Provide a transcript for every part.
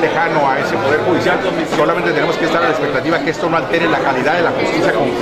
lejano a ese Poder Judicial, solamente tenemos que estar a la expectativa que esto no altere la calidad de la justicia como,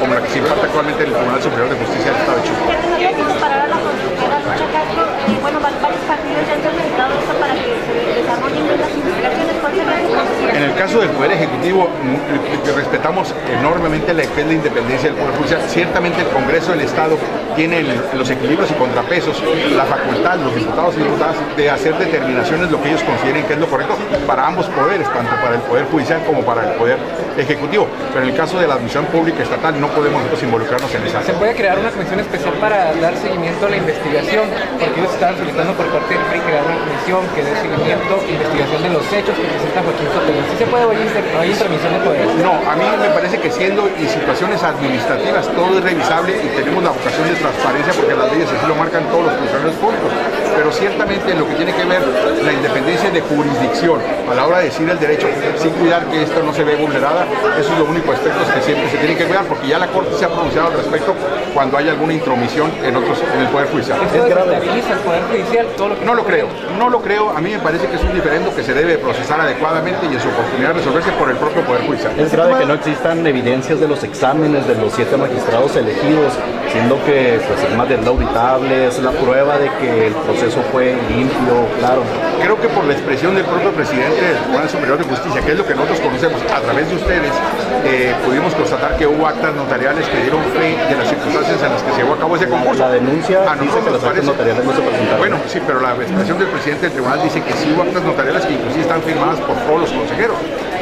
como la que se imparte actualmente en el Tribunal Superior de Justicia del Estado de Chubut. ¿Qué tendría que separar a la consejera Rocha Castro y bueno, varios partidos ya han solicitado esto para que se desarrollen las investigaciones? ¿Cuál sería su posición? En el caso del Poder Ejecutivo, mm, respetamos enormemente la, la independencia del Poder Judicial. Ciertamente el Congreso del Estado tiene los equilibrios y contrapesos, la facultad, los diputados y diputadas, de hacer determinaciones lo que ellos consideren que es lo correcto para ambos poderes, tanto para el Poder Judicial como para el Poder Ejecutivo. Pero en el caso de la Administración Pública Estatal no podemos nosotros involucrarnos en esa. ¿Se puede crear una comisión especial para dar seguimiento a la investigación? Porque ellos estaban solicitando por parte del PRI crear una comisión que dé seguimiento, investigación de los hechos que presenta Joaquín Sotelo. ¿Sí se puede o hay intervención de poderes? No, a mí me parece que siendo en situaciones administrativas todo es revisable y tenemos la vocación de transparencia porque las leyes así lo marcan todos los funcionarios públicos. Pero ciertamente en lo que tiene que ver la independencia de jurisdicción a la hora de decir el derecho sin cuidar que esto no se ve vulnerada, eso es lo único aspecto que siempre se tiene que cuidar porque ya la Corte se ha pronunciado al respecto cuando hay alguna intromisión en otros en el Poder Judicial. ¿Esto desestabiliza el Poder Judicial? Todo lo que no lo creo, no lo creo. A mí me parece que es un diferendo que se debe procesar adecuadamente y en su oportunidad resolverse por el propio Poder Judicial. Es grave que no existan evidencias de los exámenes de los siete magistrados elegidos, siendo que pues, es más del auditable, es la prueba de que el proceso fue limpio, claro. Creo que por la expresión del propio presidente del Tribunal Superior de Justicia, que es lo que nosotros conocemos a través de ustedes, eh, pudimos constatar que hubo actas notariales que dieron fe de las circunstancias en las que se llevó a cabo ese concurso. La denuncia a dice que las actas notariales no se presentaron. Bueno, sí, pero la expresión del presidente del tribunal dice que sí hubo actas notariales que inclusive están firmadas por todos los consejeros.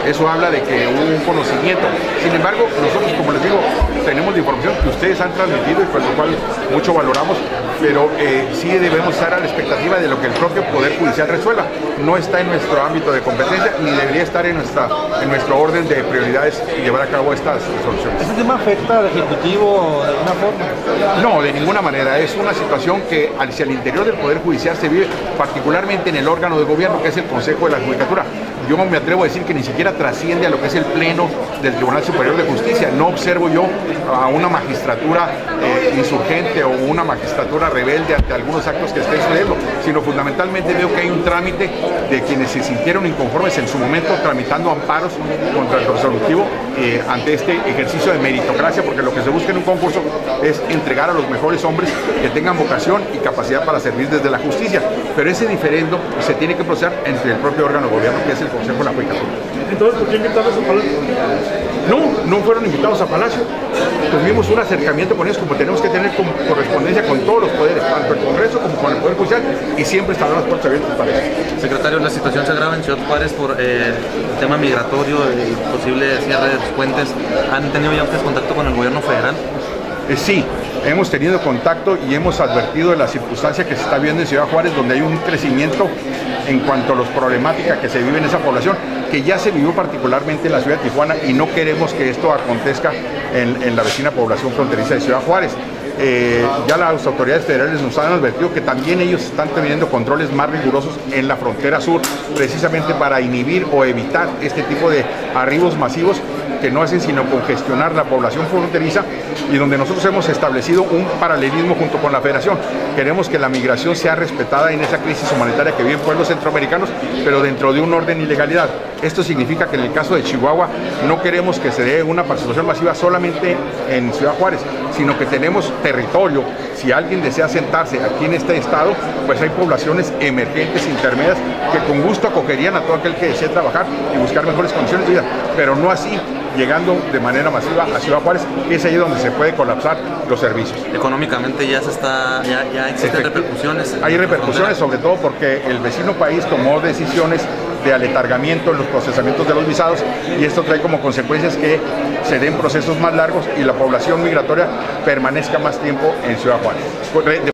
Eso habla de que hubo un conocimiento. Sin embargo, nosotros, como les digo, tenemos la información que ustedes han transmitido y por lo cual mucho valoramos, pero eh, sí debemos estar a la expectativa de lo que el propio Poder Judicial resuelva. No está en nuestro ámbito de competencia ni debería estar en, nuestra, en nuestro orden de prioridades y llevar a cabo estas soluciones. ¿Ese tema afecta al Ejecutivo de alguna forma? No, de ninguna manera. Es una situación que hacia el interior del Poder Judicial se vive, particularmente en el órgano de gobierno que es el Consejo de la Judicatura yo me atrevo a decir que ni siquiera trasciende a lo que es el Pleno del Tribunal Superior de Justicia. No observo yo a una magistratura eh, insurgente o una magistratura rebelde ante algunos actos que estén sucediendo, sino fundamentalmente veo que hay un trámite de quienes se sintieron inconformes en su momento tramitando amparos contra el resolutivo eh, ante este ejercicio de meritocracia, porque lo que se busca en un concurso es entregar a los mejores hombres que tengan vocación y capacidad para servir desde la justicia. Pero ese diferendo se tiene que procesar entre el propio órgano de gobierno, que es el Consejo de la Judicatura. Entonces, ¿por qué invitarlos a Palacio? No, no fueron invitados a Palacio. Tuvimos un acercamiento con ellos como tenemos que tener correspondencia con todos los poderes, tanto el Congreso como con el Poder Judicial, y siempre estarán las puertas abiertas para eso. Secretario, la situación se agrava en Ciudad Juárez por eh, el tema migratorio y posible cierre de los puentes. ¿Han tenido ya ustedes contacto con el gobierno federal? Eh, sí, hemos tenido contacto y hemos advertido de la circunstancia que se está viendo en Ciudad Juárez, donde hay un crecimiento en cuanto a las problemáticas que se vive en esa población, que ya se vivió particularmente en la ciudad de Tijuana y no queremos que esto acontezca en, la vecina población fronteriza de Ciudad Juárez. Eh, ya las autoridades federales nos han advertido que también ellos están teniendo controles más rigurosos en la frontera sur, precisamente para inhibir o evitar este tipo de arribos masivos que no hacen sino congestionar la población fronteriza y donde nosotros hemos establecido un paralelismo junto con la federación. Queremos que la migración sea respetada en esa crisis humanitaria que viven pueblos centroamericanos, pero dentro de un orden y legalidad. Esto significa que en el caso de Chihuahua no queremos que se dé una participación masiva solamente en Ciudad Juárez, sino que tenemos territorio. Si alguien desea sentarse aquí en este estado, pues hay poblaciones emergentes, intermedias, que con gusto acogerían a todo aquel que desee trabajar y buscar mejores condiciones de vida, pero no así llegando de manera masiva a Ciudad Juárez, que es ahí donde se puede colapsar los servicios. Económicamente ya se está, ya, ya existen repercusiones. Hay repercusiones sobre todo porque el vecino país tomó decisiones de aletargamiento en los procesamientos de los visados y esto trae como consecuencias que se den procesos más largos y la población migratoria permanezca más tiempo en Ciudad Juárez.